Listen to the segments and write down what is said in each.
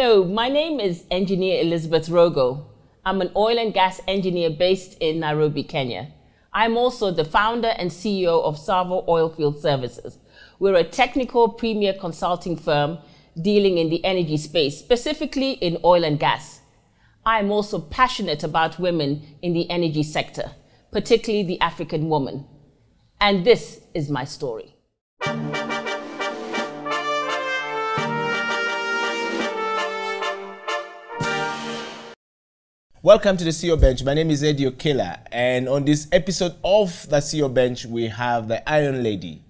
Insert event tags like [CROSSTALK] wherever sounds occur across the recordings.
Hello, my name is Engineer Elizabeth Rogo. I'm an oil and gas engineer based in Nairobi, Kenya. I'm also the founder and CEO of Tsavo Oilfield Services. We're a technical premier consulting firm dealing in the energy space, specifically in oil and gas. I'm also passionate about women in the energy sector, particularly the African woman. And this is my story. Welcome to the CEO Bench. My name is Eddie Okila, and on this episode of the CEO Bench, we have the Iron Lady.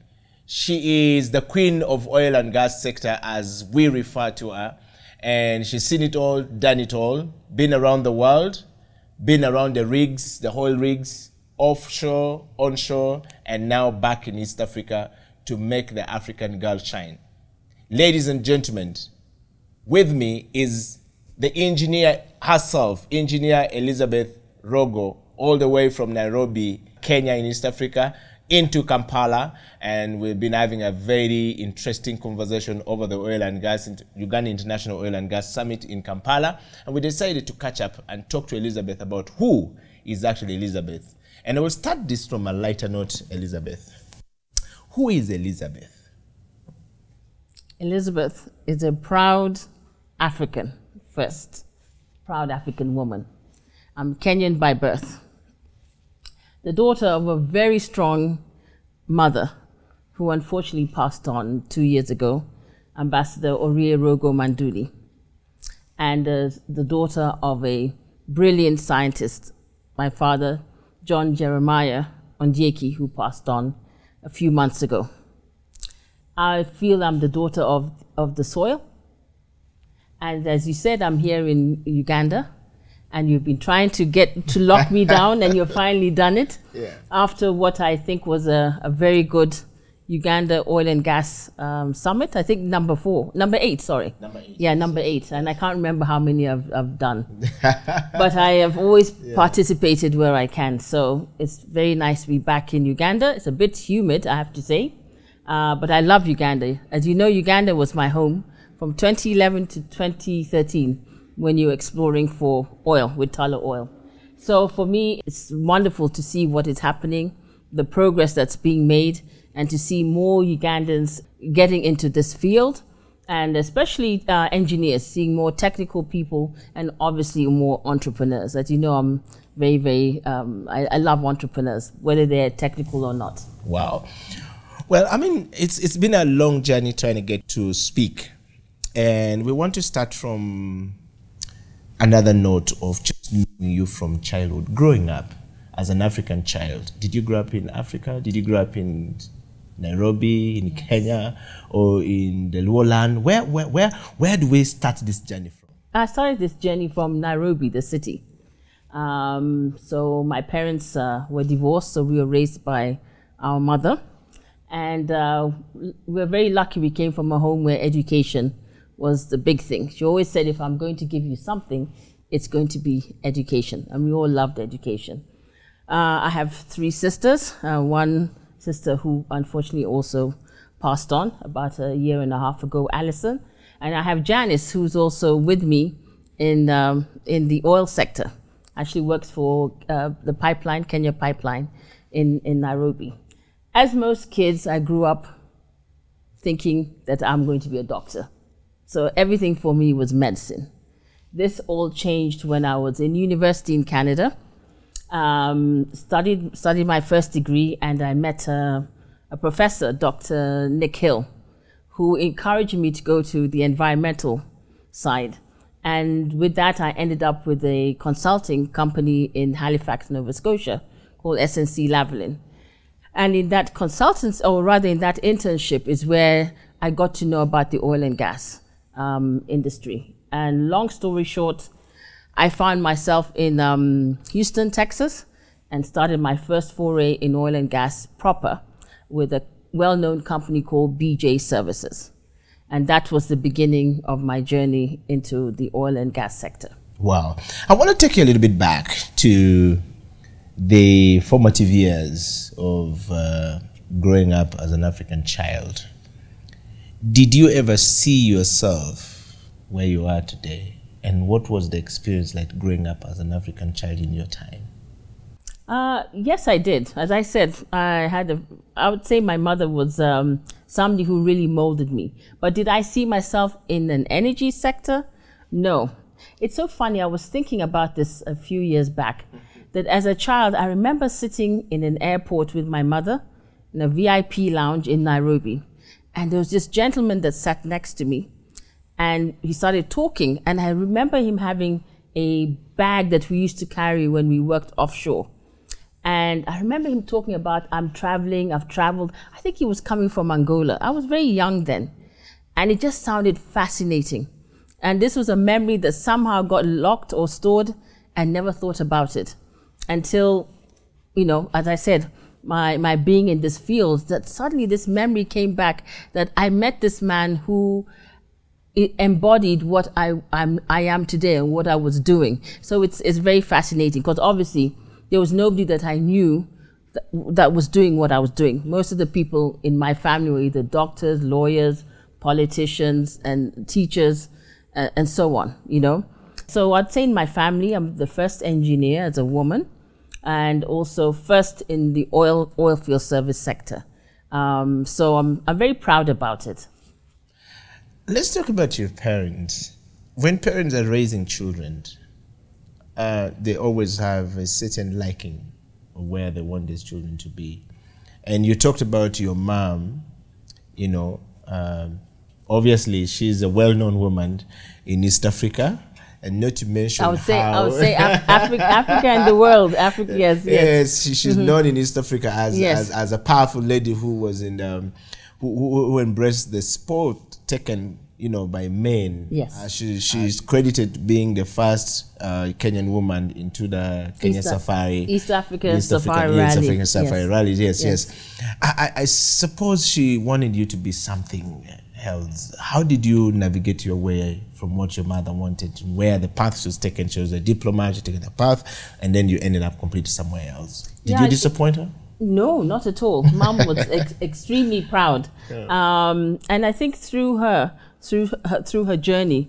She is the queen of oil and gas sector, as we refer to her, and she's seen it all, done it all, been around the world, been around the rigs, the oil rigs, offshore, onshore, and now back in East Africa to make the African girl shine. Ladies and gentlemen, with me is the engineer herself, engineer Elizabeth Rogo, all the way from Nairobi, Kenya in East Africa, into Kampala. And we've been having a very interesting conversation over the oil and gas, Uganda International Oil and Gas Summit in Kampala. And we decided to catch up and talk to Elizabeth about who is actually Elizabeth. And I will start this from a lighter note, Elizabeth. Who is Elizabeth? Elizabeth is a proud African first, proud African woman. I'm Kenyan by birth, the daughter of a very strong mother who unfortunately passed on two years ago, Ambassador Orie Rogo Manduli, and uh, the daughter of a brilliant scientist, my father, John Jeremiah Ondieki, who passed on a few months ago. I feel I'm the daughter of, of the soil and as you said, I'm here in Uganda, and you've been trying to get to lock me [LAUGHS] down, and you've finally done it. Yeah. After what I think was a, a very good Uganda oil and gas um, summit, I think number four, number eight, sorry. Number eight. Yeah, number eight, and I can't remember how many I've, I've done. [LAUGHS] but I have always yeah. participated where I can, so it's very nice to be back in Uganda. It's a bit humid, I have to say, uh, but I love Uganda. As you know, Uganda was my home from 2011 to 2013 when you're exploring for oil with Tullow Oil. So for me, it's wonderful to see what is happening, the progress that's being made, and to see more Ugandans getting into this field, and especially uh, engineers, seeing more technical people, and obviously more entrepreneurs. As you know, I'm very, very, um, I, I love entrepreneurs, whether they're technical or not. Wow. Well, I mean, it's it's been a long journey trying to get to speak and we want to start from another note of just knowing you from childhood, growing up as an African child. Did you grow up in Africa? Did you grow up in Nairobi, in yes. Kenya, or in the lowland? Where, where, where, where do we start this journey from? I started this journey from Nairobi, the city. Um, so my parents uh, were divorced, so we were raised by our mother. And uh, we were very lucky we came from a home where education was the big thing. She always said, if I'm going to give you something, it's going to be education. And we all loved education. Uh, I have three sisters. Uh, one sister who unfortunately also passed on about a year and a half ago, Alison. And I have Janice, who's also with me in, um, in the oil sector. Actually works for uh, the pipeline, Kenya Pipeline in, in Nairobi. As most kids, I grew up thinking that I'm going to be a doctor. So everything for me was medicine. This all changed when I was in university in Canada. Um, studied studied my first degree, and I met a, a professor, Dr. Nick Hill, who encouraged me to go to the environmental side. And with that, I ended up with a consulting company in Halifax, Nova Scotia, called SNC Lavalin. And in that consultants, or rather in that internship, is where I got to know about the oil and gas um, industry. And long story short, I found myself in um, Houston, Texas, and started my first foray in oil and gas proper with a well known company called BJ Services. And that was the beginning of my journey into the oil and gas sector. Wow. I want to take you a little bit back to the formative years of uh, growing up as an African child did you ever see yourself where you are today? And what was the experience like growing up as an African child in your time? Uh, yes, I did. As I said, I had a. I would say my mother was um, somebody who really molded me. But did I see myself in an energy sector? No. It's so funny. I was thinking about this a few years back. That as a child, I remember sitting in an airport with my mother in a VIP lounge in Nairobi, and there was this gentleman that sat next to me, and he started talking, and I remember him having a bag that we used to carry when we worked offshore and I remember him talking about, I'm traveling, I've traveled. I think he was coming from Angola. I was very young then. And it just sounded fascinating. And this was a memory that somehow got locked or stored and never thought about it until, you know, as I said, my, my being in this field, that suddenly this memory came back that I met this man who embodied what I, I'm, I am today and what I was doing. So it's, it's very fascinating because obviously, there was nobody that I knew that, that was doing what I was doing. Most of the people in my family were either doctors, lawyers, politicians, and teachers, uh, and so on, you know. So I'd say in my family, I'm the first engineer as a woman, and also first in the oil oil field service sector. Um, so I'm I'm very proud about it. Let's talk about your parents. When parents are raising children, uh, they always have a certain liking of where they want these children to be. And you talked about your mom, you know, um, obviously she's a well-known woman in East Africa, and not to mention I would say I would say Af [LAUGHS] Africa, Africa and the world. Africa, yes, yes. yes she, she's mm -hmm. known in East Africa as, yes. as, as a powerful lady who was in um, who, who, embraced the sport taken you know, by men. Yes. Uh, she, she's credited being the first uh, Kenyan woman into the Kenya East Safari. East Africa East Safari African, Rally. East African Safari yes. Rally, yes, yes. yes. I, I, suppose she wanted you to be something else. How did you navigate your way from what your mother wanted where the path she was taken? She was a diplomat, she took the path, and then you ended up completely somewhere else. Did yeah, you disappoint her? No, not at all. Mom was [LAUGHS] ex extremely proud. Yeah. Um, and I think through her, through her, through her journey,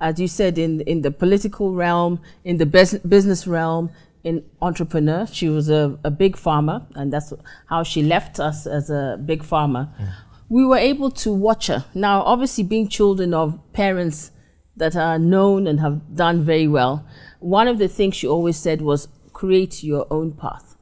as you said, in in the political realm, in the business realm, in entrepreneur. She was a, a big farmer, and that's how she left us as a big farmer. Mm. We were able to watch her. Now, obviously, being children of parents that are known and have done very well, one of the things she always said was create your own path.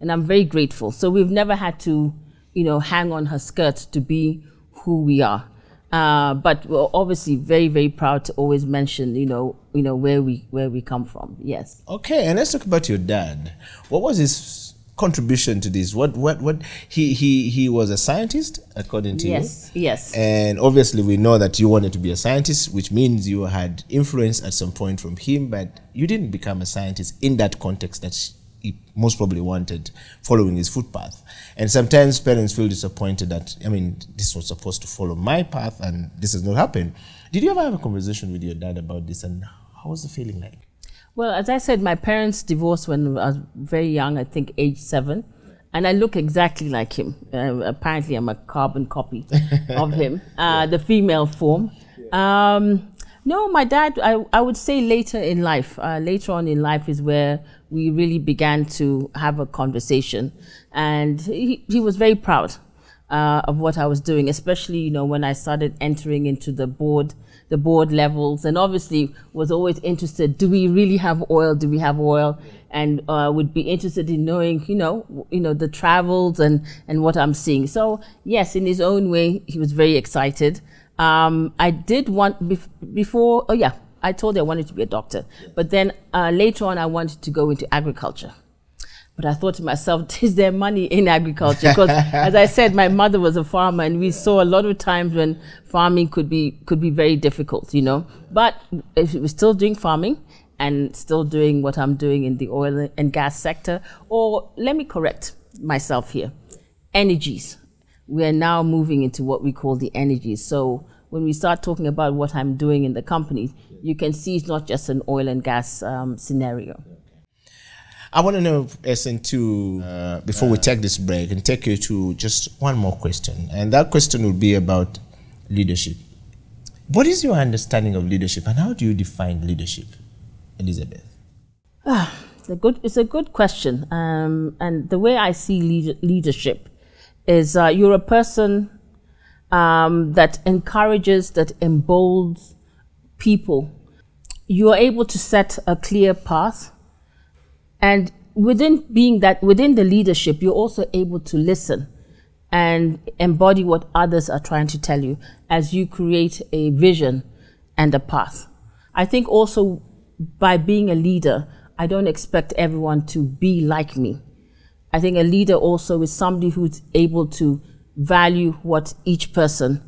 And I'm very grateful. So we've never had to, you know, hang on her skirt to be who we are. Uh, but we're obviously very, very proud to always mention, you know, you know where we where we come from. Yes. Okay, and let's talk about your dad. What was his contribution to this? What what what he he he was a scientist, according to yes, you. Yes. Yes. And obviously, we know that you wanted to be a scientist, which means you had influence at some point from him, but you didn't become a scientist in that context that he most probably wanted following his footpath. And sometimes parents feel disappointed that, I mean, this was supposed to follow my path and this has not happened. Did you ever have a conversation with your dad about this and how was the feeling like? Well, as I said, my parents divorced when I was very young, I think age seven. And I look exactly like him. Uh, apparently, I'm a carbon copy of [LAUGHS] him, uh, the female form. Um, no, my dad, I, I would say later in life, uh, later on in life is where we really began to have a conversation. And he, he was very proud uh, of what I was doing, especially, you know, when I started entering into the board, the board levels, and obviously was always interested, do we really have oil? Do we have oil? And uh, would be interested in knowing, you know, you know, the travels and, and what I'm seeing. So yes, in his own way, he was very excited. Um, I did want bef before. Oh yeah, I told you I wanted to be a doctor, but then uh, later on I wanted to go into agriculture. But I thought to myself, [LAUGHS] is there money in agriculture? Because [LAUGHS] as I said, my mother was a farmer, and we saw a lot of times when farming could be could be very difficult, you know. But if we're still doing farming and still doing what I'm doing in the oil and gas sector, or let me correct myself here, energies we are now moving into what we call the energies. So when we start talking about what I'm doing in the company, you can see it's not just an oil and gas um, scenario. I want to know, SN2, uh, before we take this break, and take you to just one more question. And that question will be about leadership. What is your understanding of leadership and how do you define leadership, Elizabeth? Ah, it's a good, it's a good question. Um, and the way I see lead, leadership is uh, you're a person um, that encourages, that emboldens people. You are able to set a clear path. And within being that, within the leadership, you're also able to listen and embody what others are trying to tell you as you create a vision and a path. I think also by being a leader, I don't expect everyone to be like me. I think a leader also is somebody who's able to value what each person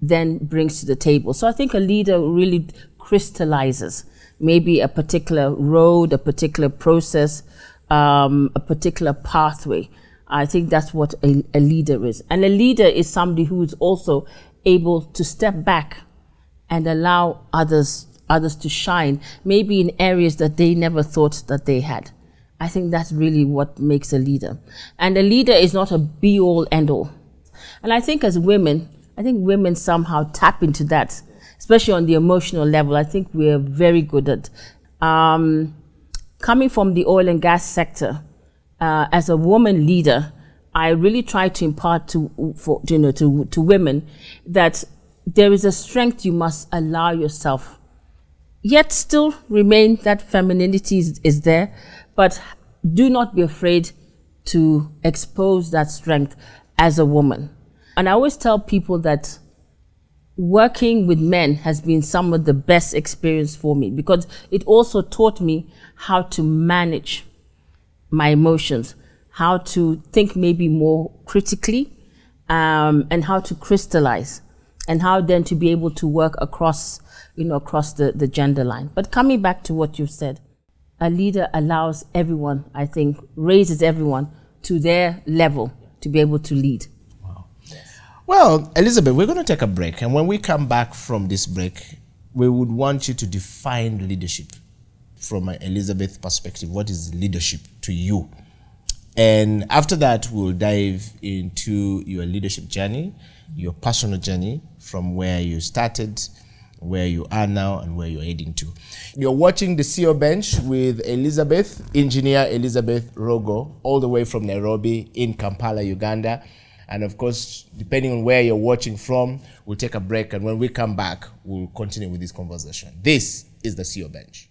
then brings to the table. So I think a leader really crystallizes maybe a particular road, a particular process, um, a particular pathway. I think that's what a, a leader is. And a leader is somebody who is also able to step back and allow others others to shine, maybe in areas that they never thought that they had. I think that's really what makes a leader. And a leader is not a be all end all. And I think as women, I think women somehow tap into that, especially on the emotional level. I think we're very good at um, coming from the oil and gas sector. Uh, as a woman leader, I really try to impart to, for, you know, to, to women that there is a strength you must allow yourself yet still remain that femininity is, is there, but do not be afraid to expose that strength as a woman. And I always tell people that working with men has been some of the best experience for me because it also taught me how to manage my emotions, how to think maybe more critically, um, and how to crystallize, and how then to be able to work across you know, across the, the gender line. But coming back to what you've said, a leader allows everyone, I think, raises everyone to their level to be able to lead. Well, Elizabeth, we're going to take a break. And when we come back from this break, we would want you to define leadership from an Elizabeth perspective. What is leadership to you? And after that, we'll dive into your leadership journey, your personal journey from where you started where you are now and where you're heading to. You're watching the CEO Bench with Elizabeth, engineer Elizabeth Rogo, all the way from Nairobi in Kampala, Uganda. And of course, depending on where you're watching from, we'll take a break. And when we come back, we'll continue with this conversation. This is the CEO Bench.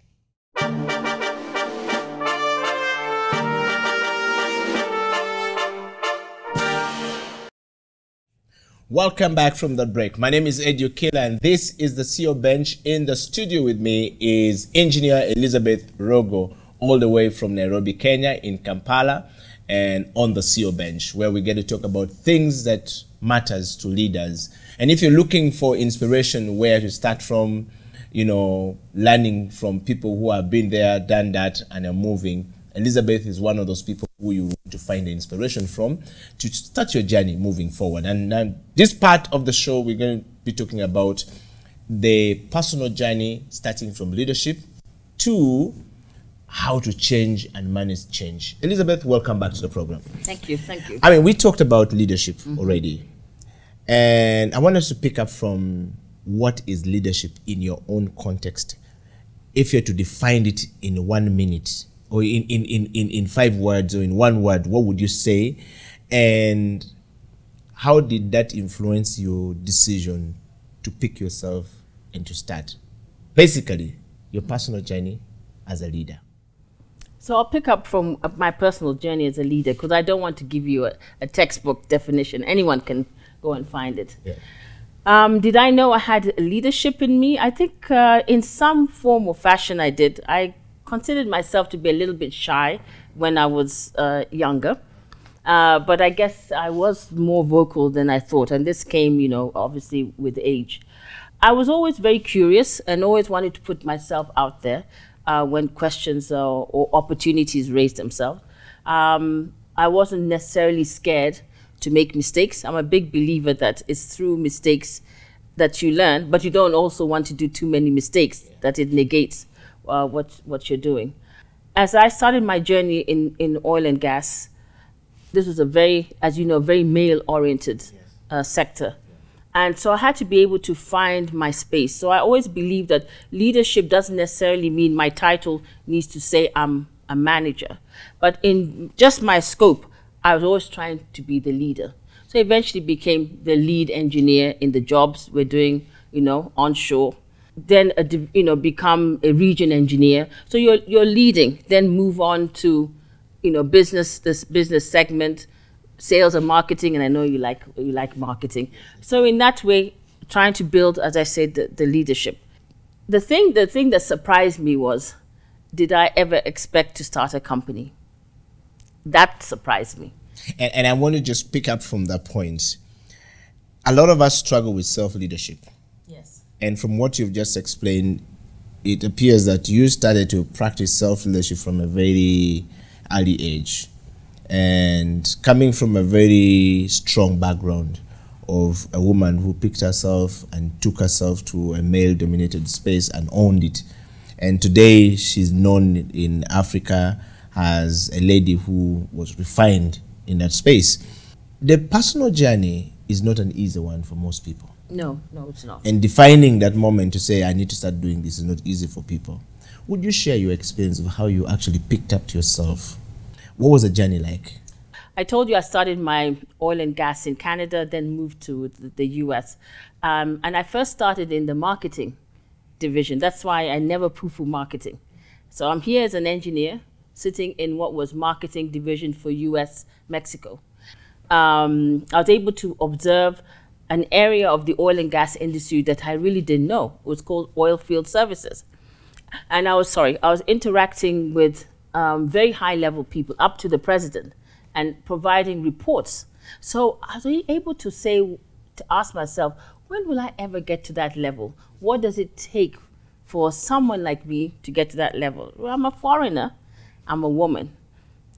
Welcome back from the break. My name is Eddie Okila, and this is the CEO Bench. In the studio with me is engineer Elizabeth Rogo, all the way from Nairobi, Kenya, in Kampala, and on the CEO Bench, where we get to talk about things that matters to leaders. And if you're looking for inspiration, where to start from, you know, learning from people who have been there, done that, and are moving, Elizabeth is one of those people who you want to find the inspiration from to start your journey moving forward. And, and this part of the show, we're going to be talking about the personal journey starting from leadership to how to change and manage change. Elizabeth, welcome back to the program. Thank you. Thank you. I mean, we talked about leadership mm -hmm. already. And I want us to pick up from what is leadership in your own context. If you're to define it in one minute, or in, in, in, in, in five words or in one word, what would you say? And how did that influence your decision to pick yourself and to start? Basically, your personal journey as a leader. So I'll pick up from uh, my personal journey as a leader because I don't want to give you a, a, textbook definition. Anyone can go and find it. Yeah. Um, did I know I had leadership in me? I think uh, in some form or fashion I did. I considered myself to be a little bit shy when I was uh, younger. Uh, but I guess I was more vocal than I thought. And this came, you know, obviously with age. I was always very curious and always wanted to put myself out there uh, when questions or, or, opportunities raised themselves. Um, I wasn't necessarily scared to make mistakes. I'm a big believer that it's through mistakes that you learn, but you don't also want to do too many mistakes that it negates uh, what, what you're doing. As I started my journey in, in oil and gas, this was a very, as you know, very male-oriented yes. uh, sector. And so I had to be able to find my space. So I always believe that leadership doesn't necessarily mean my title needs to say I'm a manager. But in just my scope, I was always trying to be the leader. So eventually became the lead engineer in the jobs we're doing, you know, onshore. Then, a, you know, become a region engineer. So you're, you're leading, then move on to, you know, business, this business segment, sales and marketing. And I know you like, you like marketing. So in that way, trying to build, as I said, the, the leadership. The thing, the thing that surprised me was, did I ever expect to start a company? That surprised me. And, and I want to just pick up from that point. A lot of us struggle with self leadership. Yes. And from what you've just explained, it appears that you started to practice self leadership from a very early age. And coming from a very strong background of a woman who picked herself and took herself to a male dominated space and owned it. And today she's known in Africa as a lady who was refined in that space. The personal journey is not an easy one for most people. No, no, it's not. And defining that moment to say, I need to start doing this is not easy for people. Would you share your experience of how you actually picked up to yourself? What was the journey like? I told you I started my oil and gas in Canada, then moved to the US. Um, and I first started in the marketing division. That's why I never poo poo marketing. So I'm here as an engineer, sitting in what was marketing division for US Mexico. Um, I was able to observe an area of the oil and gas industry that I really didn't know. It was called oil field services. And I was sorry, I was interacting with um, very high level people up to the president and providing reports. So I was able to say, to ask myself, when will I ever get to that level? What does it take for someone like me to get to that level? Well, I'm a foreigner, I'm a woman.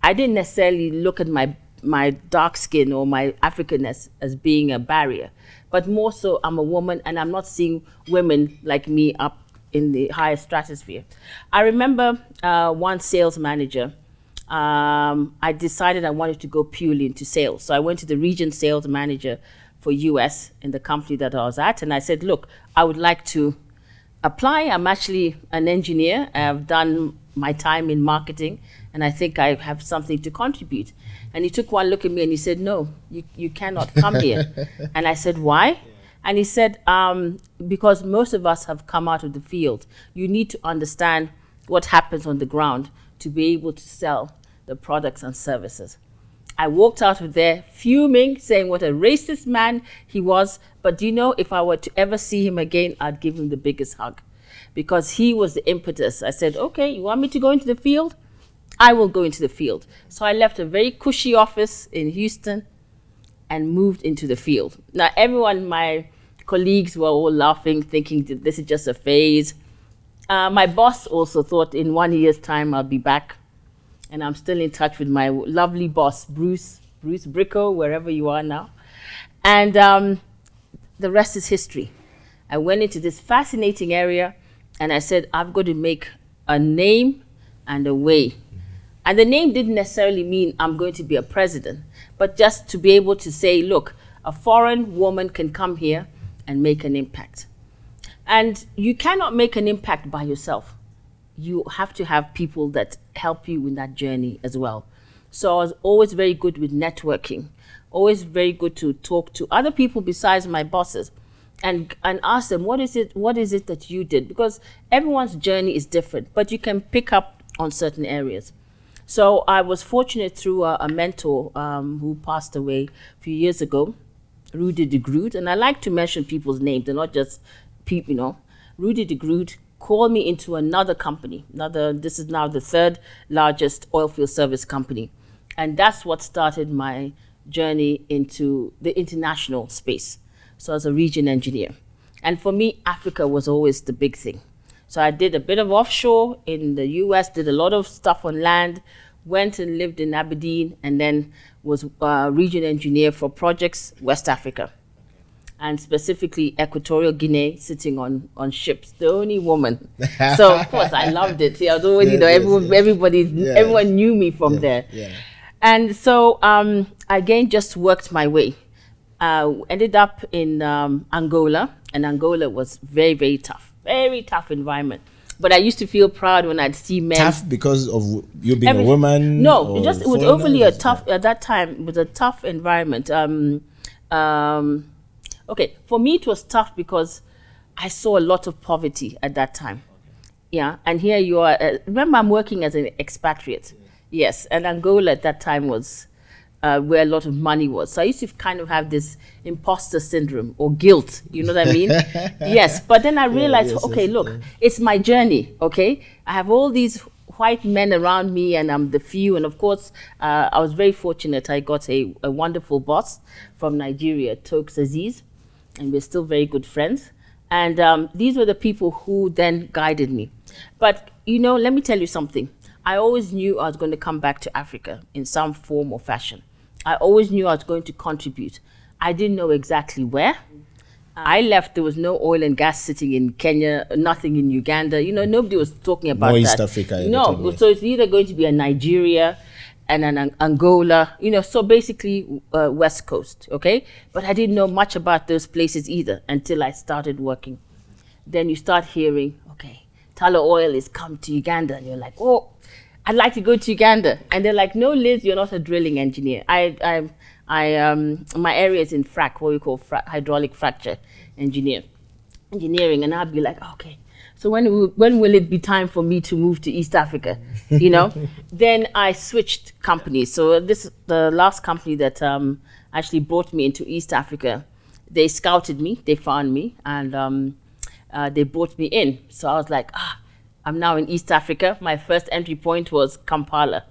I didn't necessarily look at my my dark skin or my Africanness as being a barrier, but more so I'm a woman and I'm not seeing women like me up in the higher stratosphere. I remember uh, one sales manager. Um, I decided I wanted to go purely into sales, so I went to the region sales manager for US in the company that I was at, and I said, "Look, I would like to apply. I'm actually an engineer. I've done my time in marketing, and I think I have something to contribute. And he took one look at me and he said, No, you, you cannot come here. [LAUGHS] and I said, Why? And he said, um, Because most of us have come out of the field. You need to understand what happens on the ground to be able to sell the products and services. I walked out of there fuming, saying what a racist man he was. But do you know, if I were to ever see him again, I'd give him the biggest hug because he was the impetus. I said, okay, you want me to go into the field? I will go into the field. So I left a very cushy office in Houston and moved into the field. Now, everyone, my colleagues were all laughing, thinking that this is just a phase. Uh, my boss also thought in one year's time I'll be back. And I'm still in touch with my lovely boss, Bruce, Bruce Bricko, wherever you are now. And um, the rest is history. I went into this fascinating area and I said, I've got to make a name and a way. And the name didn't necessarily mean I'm going to be a president, but just to be able to say, look, a foreign woman can come here and make an impact. And you cannot make an impact by yourself. You have to have people that help you in that journey as well. So I was always very good with networking, always very good to talk to other people besides my bosses and and ask them what is it what is it that you did because everyone's journey is different but you can pick up on certain areas so i was fortunate through a, a mentor um, who passed away a few years ago rudy de groot. And i like to mention people's names. They're not just people you know. Rudy de groot called me into another company another this is now the third largest oil field service company. And that's what started my journey into the international space. So as a region engineer. And for me, Africa was always the big thing. So I did a bit of offshore in the US, did a lot of stuff on land, went and lived in Aberdeen, and then was a region engineer for projects West Africa. And specifically Equatorial Guinea, sitting on, on ships, the only woman. [LAUGHS] so of course I loved it. Yeah, although you know everyone, everybody, yeah. everyone knew me from yeah. there. Yeah. And so um, again, just worked my way Uh, ended up in um, Angola, and Angola was very, very tough, very tough environment. But I used to feel proud when I'd see men. Tough because of you being Every- a woman. No, it just it was overly a tough at that time. It was a tough environment. Um, um, okay, for me it was tough because I saw a lot of poverty at that time. Yeah, and here you are. Uh, remember, I'm working as an expatriate. Yes, and Angola at that time was uh, where a lot of money was. So I used to kind of have this imposter syndrome or guilt. You know what I mean? [LAUGHS] yes, but then I realized, yes, okay, yes, look, it's my journey. Okay, I have all these white men around me, and I'm the few. And of course, uh, I was very fortunate. I got a, a wonderful boss from Nigeria, Tokes Aziz, and we're still very good friends. And um, these were the people who then guided me. But you know, let me tell you something. I always knew I was going to come back to Africa in some form or fashion. I always knew I was going to contribute. I didn't know exactly where. I left, there was no oil and gas sitting in Kenya, nothing in Uganda. You know, nobody was talking about No that. East Africa No, so it's either going to be a Nigeria and an Ang- Angola, you know, so basically uh, West Coast, okay? But I didn't know much about those places either until I started working. Then you start hearing, okay, Tullow Oil is come to Uganda, and you're like, oh, I'd like to go to Uganda. And they're like, no, Liz, you're not a drilling engineer. I, I, I, um, my area is in frac, what we call fra- hydraulic fracture engineer, engineering. And I'd be like, okay, so when, will, when will it be time for me to move to East Africa? You know? [LAUGHS] then I switched companies. So this, the last company that um, actually brought me into East Africa, they scouted me, they found me, and um, uh, they brought me in. So I was like, ah, I'm now in East Africa. My first entry point was Kampala.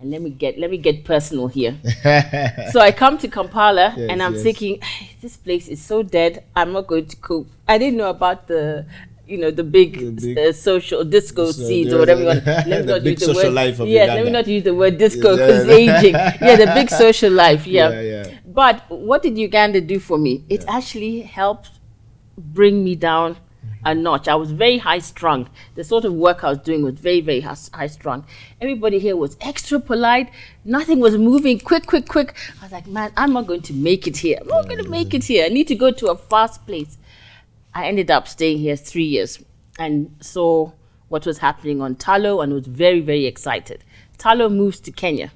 And let me get let me get personal here. [LAUGHS] so I come to Kampala Yes, and I'm yes. thinking, this place is so dead. I'm not going to cope. I didn't know about the you know the big, The big- uh, social disco So scenes the- or whatever you want. Let me [LAUGHS] not use the word. yes, let me not use the word disco Yeah. because aging. [LAUGHS] Yeah, the big social life. Yeah. Yeah, yeah. But what did Uganda do for me? It actually helped bring me down a notch. I was very high strung. The sort of work I was doing was very, very high, strung. Everybody here was extra polite. Nothing was moving quick, quick, quick. I was like, man, I'm not going to make it here. I'm not going to make it here. I need to go to a fast place. I ended up staying here three years and saw what was happening on Tullow and was very, very excited. Tullow moves to Kenya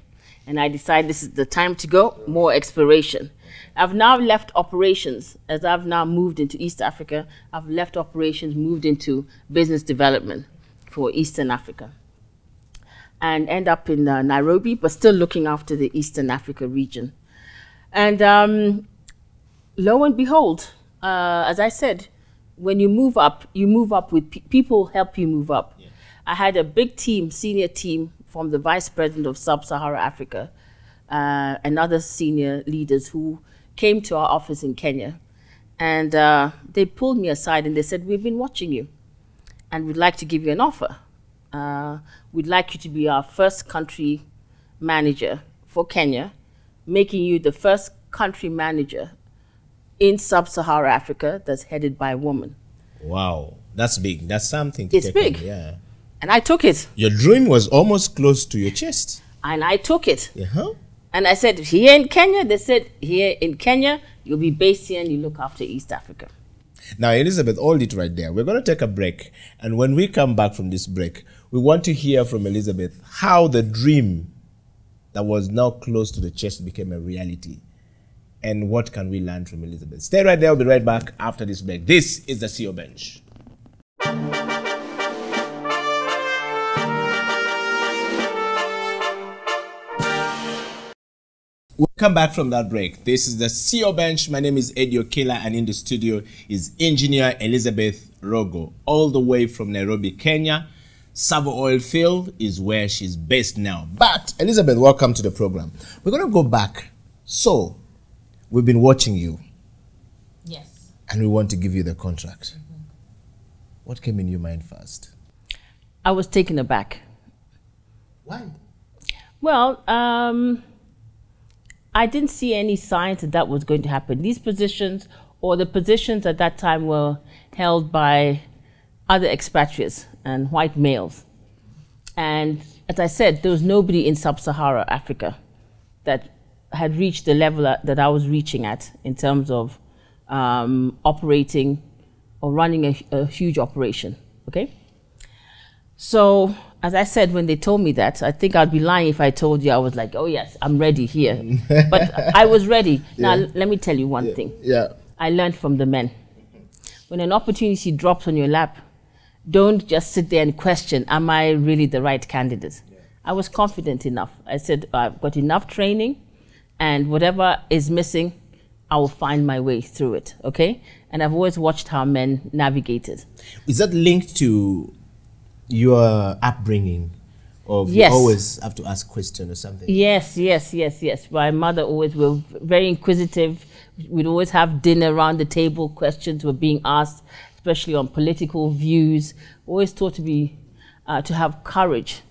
and I decided this is the time to go, more exploration. I've now left operations as I've now moved into East Africa. I've left operations, moved into business development for Eastern Africa and end up in uh, Nairobi, but still looking after the Eastern Africa region. And um, lo and behold, uh, as I said, when you move up, you move up with pe- people help you move up. I had a big team, senior team from the vice president of Sub-Sahara Africa, uh, and other senior leaders who came to our office in Kenya, and uh, they pulled me aside and they said, "We've been watching you, and we'd like to give you an offer. Uh, we'd like you to be our first country manager for Kenya, making you the first country manager in sub-Saharan Africa that's headed by a woman. Wow, that's big. That's something. To It's take big. on, Yeah. And I took it, Your dream was almost close to your chest. and I took it. Yeah. And I said, here in Kenya, they said, here in Kenya, you'll be based here and you look after East Africa. Now, Elizabeth, hold it right there. We're going to take a break. And when we come back from this break, we want to hear from Elizabeth how the dream that was now close to the chest became a reality. And what can we learn from Elizabeth? Stay right there. We'll be right back after this break. This is the CEO Bench. Welcome back from that break. This is the CEO Bench. My name is Eddie Okila, and in the studio is engineer Elizabeth Rogo, all the way from Nairobi, Kenya. Tsavo Oil Field is where she's based now. But, Elizabeth, welcome to the program. We're going to go back. So, we've been watching you, Yes. and we want to give you the contract. What came in your mind first? I was taken aback. Why? Well, um, I didn't see any signs that that was going to happen. These positions, or the positions at that time, were held by other expatriates and white males. And as I said, there was nobody in sub Sahara Africa that had reached the level that, I was reaching at in terms of um, operating or running a, a huge operation. Okay. So, as I said, when they told me that, I think I'd be lying if I told you I was like, oh, yes, I'm ready here. [LAUGHS] but I was ready. Now, Yeah. let me tell you one thing. Yeah. I learned from the men. When an opportunity drops on your lap, don't just sit there and question, am I really the right candidate? I was confident enough. I said, I've got enough training, and whatever is missing, I will find my way through it, okay? And I've always watched how men navigated. Is that linked to your upbringing? Or you always have to ask questions or something? Yes, yes, yes, yes. My mother always was very inquisitive. We'd always have dinner around the table. Questions were being asked, especially on political views. Always taught to be, uh, to have courage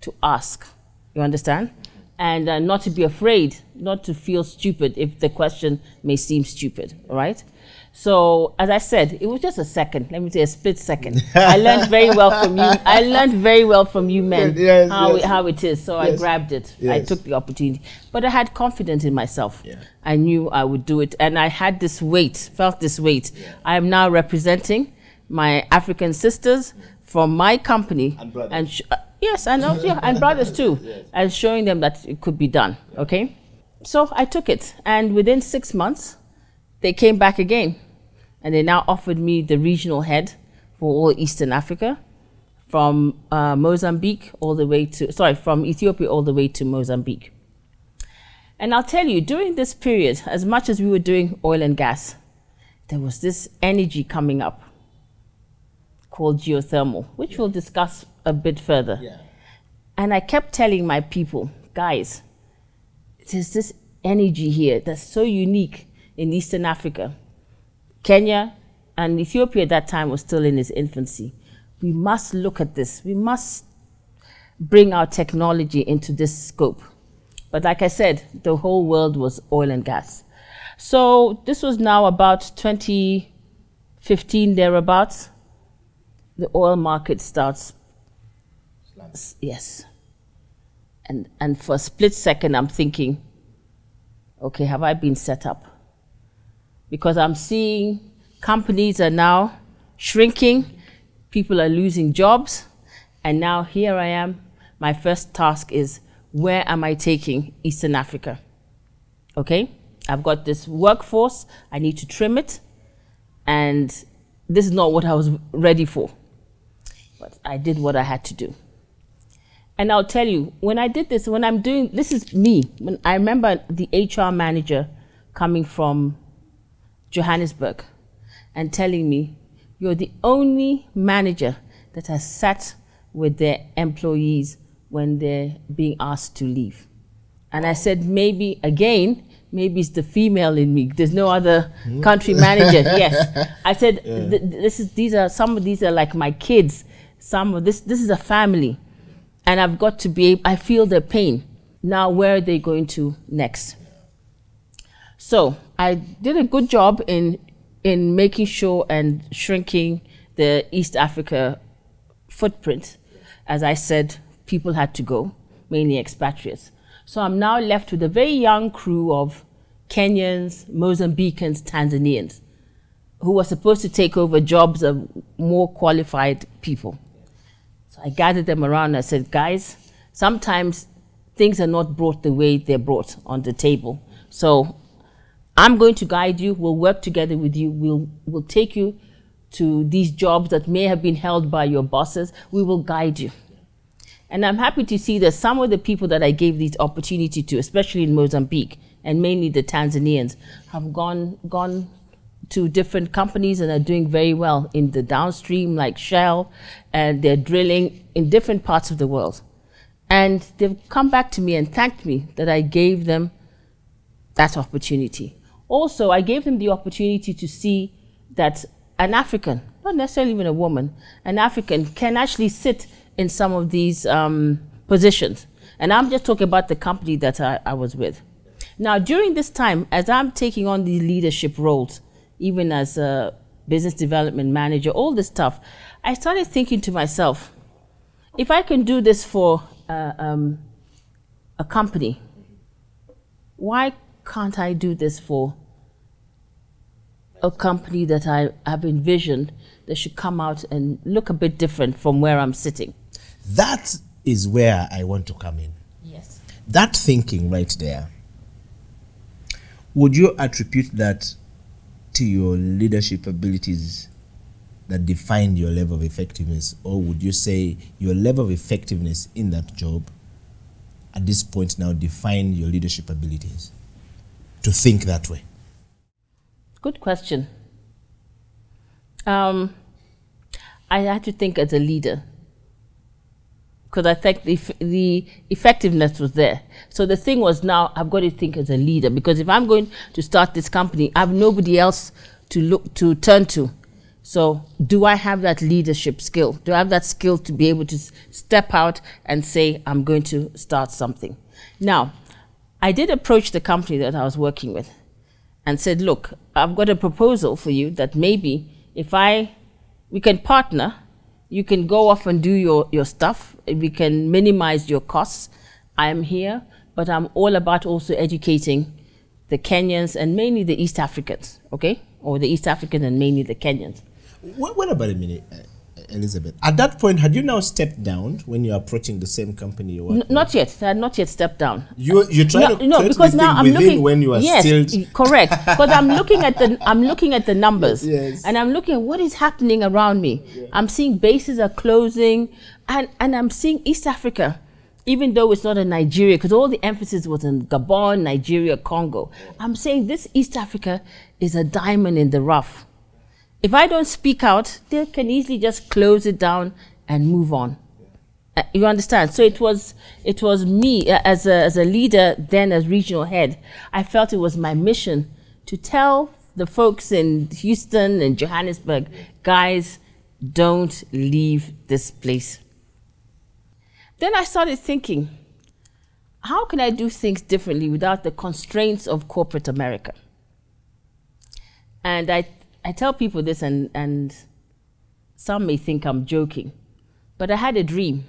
to ask. You understand? And uh, not to be afraid, not to feel stupid if the question may seem stupid. All right. So as I said, it was just a second. Let me say a split second. I learned very well from you. I learned very well from you men Yes, how, yes. It, how it is. So I grabbed it. I took the opportunity. But I had confidence in myself. Yeah. I knew I would do it. And I had this weight, felt this weight. I am now representing my African sisters from my company. And brothers. sh- uh, yes, and also, yeah, and brothers too. [LAUGHS] And showing them that it could be done. Okay? So I took it. And within six months, they came back again. And they now offered me the regional head for all Eastern Africa from uh, Mozambique all the way to, sorry, from Ethiopia all the way to Mozambique. And I'll tell you, during this period, as much as we were doing oil and gas, there was this energy coming up called geothermal, which we'll discuss a bit further. Yeah. And I kept telling my people, guys, there's this energy here that's so unique in Eastern Africa. Kenya and Ethiopia at that time was still in its infancy. We must look at this. We must bring our technology into this scope. But like I said, the whole world was oil and gas. So this was now about 2015 thereabouts. The oil market starts. Yes. And and for a split second, I'm thinking, okay, have I been set up? Because I'm seeing companies are now shrinking, people are losing jobs, and now here I am. My first task is where am I taking Eastern Africa? Okay, I've got this workforce, I need to trim it, and this is not what I was ready for. But I did what I had to do. And I'll tell you, when I did this, when I'm doing this is me. When I remember the HR manager coming from Johannesburg and telling me, You're the only manager that has sat with their employees when they're being asked to leave. And I said, Maybe again, maybe it's the female in me. There's no other hmm? country manager. [LAUGHS] Yes. I said, "Th- this is, these are, some of these are like my kids. Some of this, this is a family. And I've got to be, I feel their pain. Now, where are they going to next? So I did a good job in in making sure and shrinking the East Africa footprint. As I said, people had to go, mainly expatriates. So I'm now left with a very young crew of Kenyans, Mozambicans, Tanzanians, who were supposed to take over jobs of more qualified people. So I gathered them around and I said, guys, sometimes things are not brought the way they're brought on the table. So I'm going to guide you. We'll work together with you. We'll, we'll take you to these jobs that may have been held by your bosses. We will guide you. And I'm happy to see that some of the people that I gave this opportunity to, especially in Mozambique and mainly the Tanzanians, have gone, gone to different companies and are doing very well in the downstream, like Shell, and they're drilling in different parts of the world. And they've come back to me and thanked me that I gave them that opportunity. Also, I gave them the opportunity to see that an African, not necessarily even a woman, an African can actually sit in some of these um, positions. And I'm just talking about the company that I, I was with. Now, during this time, as I'm taking on these leadership roles, even as a business development manager, all this stuff, I started thinking to myself, if I can do this for uh, um, a company, why can't I do this for a company that I have envisioned that should come out and look a bit different from where I'm sitting? That is where I want to come in. Yes. That thinking right there, would you attribute that to your leadership abilities that defined your level of effectiveness? Or would you say your level of effectiveness in that job at this point now define your leadership abilities to think that way? Good question. Um, I had to think as a leader because I think the, the effectiveness was there. So the thing was now I've got to think as a leader because if I'm going to start this company, I have nobody else to look to turn to. So do I have that leadership skill? Do I have that skill to be able to step out and say I'm going to start something? Now, I did approach the company that I was working with and said, look, I've got a proposal for you that maybe if I we can partner you can go off and do your, your stuff. We can minimize your costs. I am here, but I'm all about also educating the Kenyans and mainly the East Africans, okay? Or the East Africans and mainly the Kenyans. Wait, wait about a minute. Elizabeth, at that point, had you now stepped down when you're approaching the same company you were? not yet. I had not yet stepped down. You you're trying no, to no because now I'm looking when you are yes, still correct. [LAUGHS] Because I'm looking at the I'm looking at the numbers, yes. and I'm looking at what is happening around me. Yeah. I'm seeing bases are closing, and and I'm seeing East Africa. Even though it's not in Nigeria, because all the emphasis was in Gabon, Nigeria, Congo. I'm saying this East Africa is a diamond in the rough if I don't speak out, they can easily just close it down and move on. Uh, you understand? So it was it was me uh, as a as a leader then as regional head. I felt it was my mission to tell the folks in Houston and Johannesburg, guys, don't leave this place. Then I started thinking, how can I do things differently without the constraints of corporate America? And I I tell people this, and, and some may think I'm joking, but I had a dream.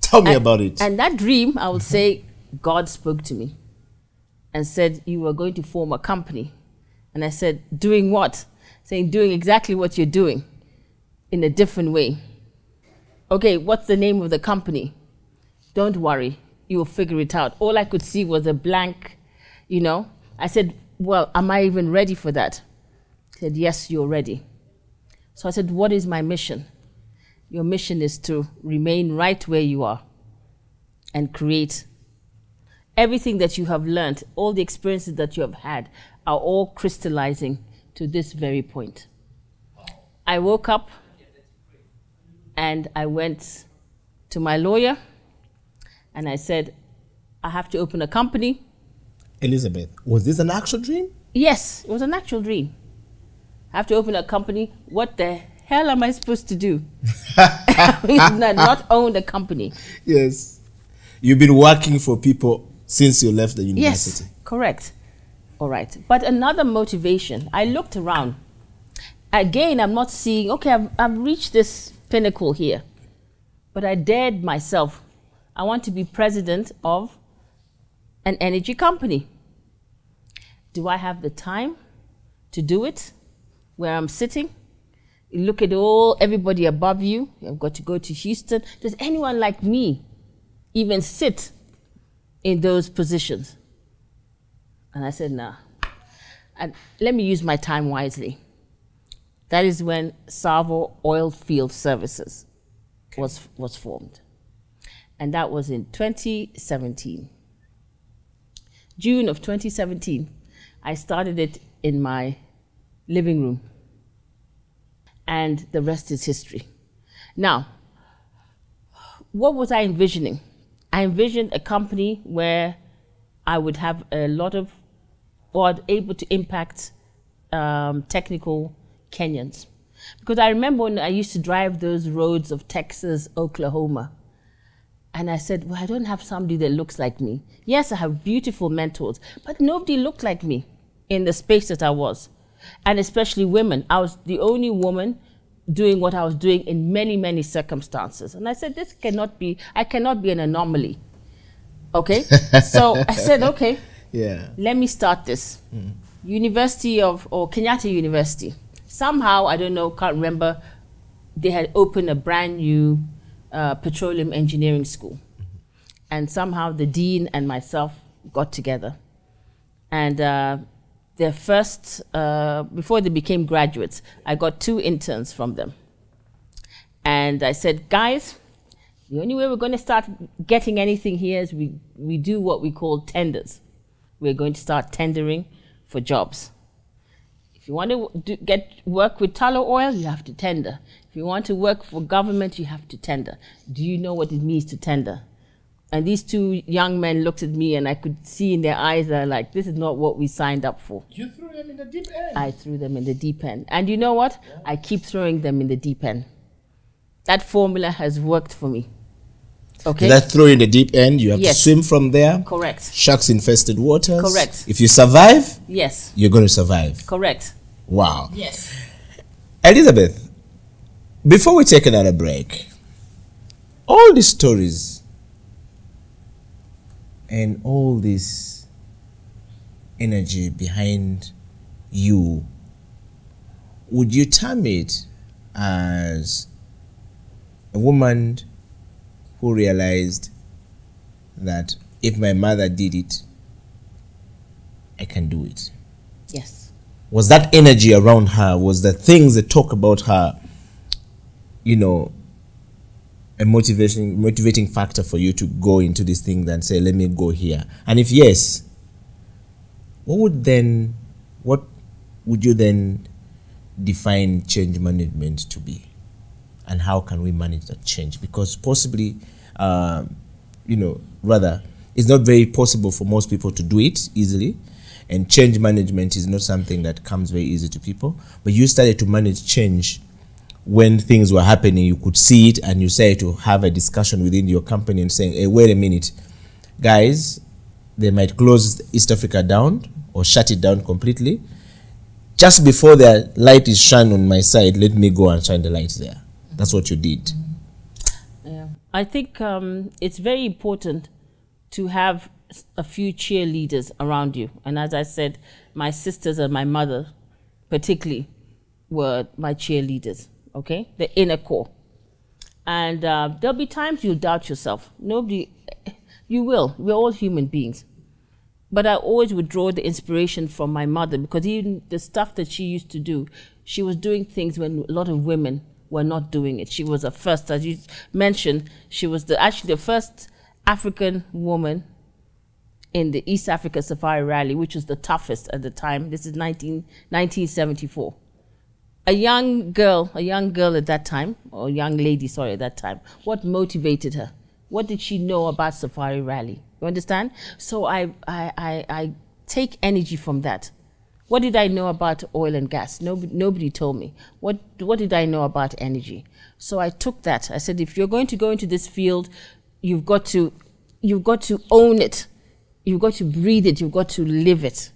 Tell me and, about it. And that dream, I would say, God spoke to me and said, You were going to form a company. And I said, Doing what? Saying, Doing exactly what you're doing in a different way. Okay, what's the name of the company? Don't worry, you will figure it out. All I could see was a blank, you know. I said, well, am I even ready for that? He said, Yes, you're ready. So I said, What is my mission? Your mission is to remain right where you are and create everything that you have learned, all the experiences that you have had, are all crystallizing to this very point. I woke up and I went to my lawyer and I said, I have to open a company Elizabeth, was this an actual dream? Yes, it was an actual dream. I have to open a company. What the hell am I supposed to do? [LAUGHS] not own a company. Yes. You've been working for people since you left the university. Yes, correct. All right. But another motivation, I looked around. Again, I'm not seeing, okay, I've, I've reached this pinnacle here. But I dared myself. I want to be president of an energy company. Do I have the time to do it where I'm sitting? You look at all everybody above you. I've got to go to Houston. Does anyone like me even sit in those positions? And I said, nah. And let me use my time wisely. That is when Tsavo Oil Field Services was, was formed. And that was in 2017. June of 2017. I started it in my living room. And the rest is history. Now, what was I envisioning? I envisioned a company where I would have a lot of, or able to impact um, technical Kenyans. Because I remember when I used to drive those roads of Texas, Oklahoma, and I said, Well, I don't have somebody that looks like me. Yes, I have beautiful mentors, but nobody looked like me in the space that I was. And especially women. I was the only woman doing what I was doing in many, many circumstances. And I said, this cannot be, I cannot be an anomaly. Okay. [LAUGHS] so I said, okay, Yeah. let me start this. Mm. University of, or Kenyatta University. Somehow, I don't know, can't remember, they had opened a brand new uh, petroleum engineering school. And somehow the dean and myself got together. And uh, their first, uh, before they became graduates, I got two interns from them. And I said, guys, the only way we're going to start getting anything here is we, we do what we call tenders. We're going to start tendering for jobs. If you want to do, get work with Tullow Oil, you have to tender. If you want to work for government, you have to tender. Do you know what it means to tender? And these two young men looked at me, and I could see in their eyes they're like, "This is not what we signed up for." You threw them in the deep end. I threw them in the deep end. And you know what? I keep throwing them in the deep end. That formula has worked for me. Okay? That throw in the deep end, you have Yes. to swim from there. Correct. Sharks infested waters. Correct. If you survive, Yes. you're going to survive. Correct. Wow. Yes. Elizabeth, before we take another break, all these stories and all this energy behind you, would you term it as a woman who realized that if my mother did it, I can do it? Yes. was that energy around her was the things that talk about her you know a motivation motivating factor for you to go into this thing and say let me go here and if yes what would then what would you then define change management to be and how can we manage that change because possibly um, you know rather it's not very possible for most people to do it easily. And change management is not something that comes very easy to people. But you started to manage change when things were happening you could see it and you started to have a discussion within your company and saying hey wait a minute. Guys they might close east africa down or shut it down completely. Just before the light is shine on my side let me go and shine the light there. That's what you did. I think um, it's very important to have a few cheerleaders around you. And as I said, my sisters and my mother, particularly, were my cheerleaders, okay? The inner core. And uh, there'll be times you'll doubt yourself. Nobody, you will. We're all human beings. But I always would draw the inspiration from my mother because even the stuff that she used to do, she was doing things when a lot of women were not doing it. She was the first, as you mentioned, she was the actually the first African woman in the East Africa Safari Rally, which was the toughest at the time. This is 19, 1974 a young girl, a young girl at that time, or young lady, sorry, at that time, what motivated her? What did she know about Safari Rally? You understand? So I, I, I, I take energy from that. What did I know about oil and gas? Nobody, nobody told me. What, what did I know about energy? So I took that. I said, if you're going to go into this field, you've got to, you've got to own it. You've got to breathe it. You've got to live it.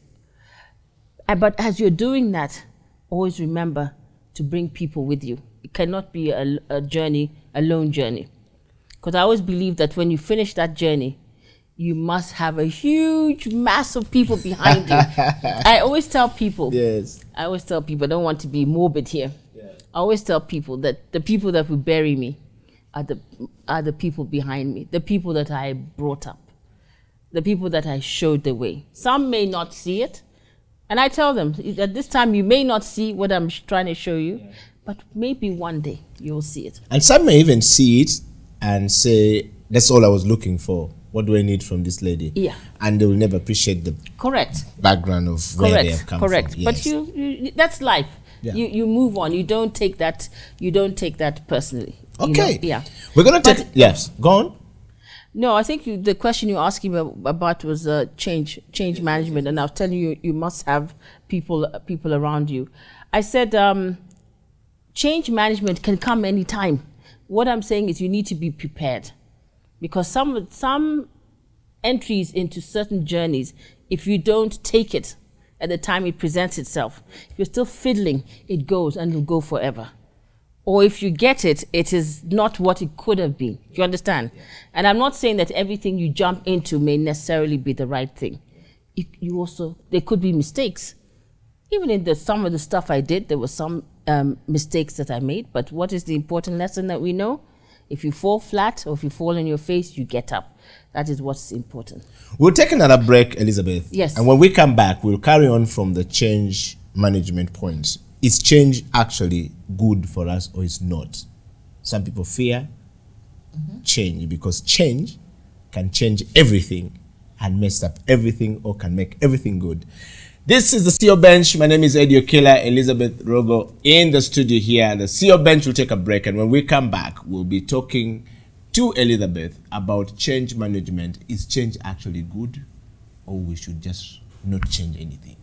Uh, But as you're doing that, always remember to bring people with you. It cannot be a, a journey, a lone journey. Because I always believe that when you finish that journey, you must have a huge mass of people behind you. [LAUGHS] I always tell people, yes I always tell people, I don't want to be morbid here. I always tell people that the people that will bury me are the, are the people behind me, the people that I brought up, the people that I showed the way. Some may not see it. And I tell them, at this time, you may not see what I'm trying to show you, but maybe one day you'll see it. and some may even see it and say that's all i was looking for what do i need from this lady? Yeah. and they will never appreciate the Correct. background of where they have correct come correct. from. But Yes. you, you that's life. Yeah. you you move on. You don't take that you don't take that personally you know? okay. Yeah. We're gonna take But- yes go on. No i think you, the question you're asking me about was uh, change change management and i was telling you you must have people people around you. I said um, change management can come anytime. What i'm saying is you need to be prepared because some some entries into certain journeys if you don't take it at the time it presents itself if you're still fiddling it goes and it'll go forever or if you get it, it is not what it could have been. You understand? And I'm not saying that everything you jump into may necessarily be the right thing. You, you also, there could be mistakes. Even in the, some of the stuff I did, there were some um, mistakes that I made. But what is the important lesson that we know? If you fall flat or if you fall on your face, you get up. That is what's important. We'll take another break, Elizabeth. Yes. And when we come back, we'll carry on from the change management points. Is change actually good for us or is not? Some people fear mm-hmm. change because change can change everything and mess up everything or can make everything good. This is the CEO Bench. My name is Eddie Okila, Elizabeth Rogo in the studio here. The CEO Bench will take a break, and when we come back, we'll be talking to Elizabeth about change management. Is change actually good, or we should just not change anything?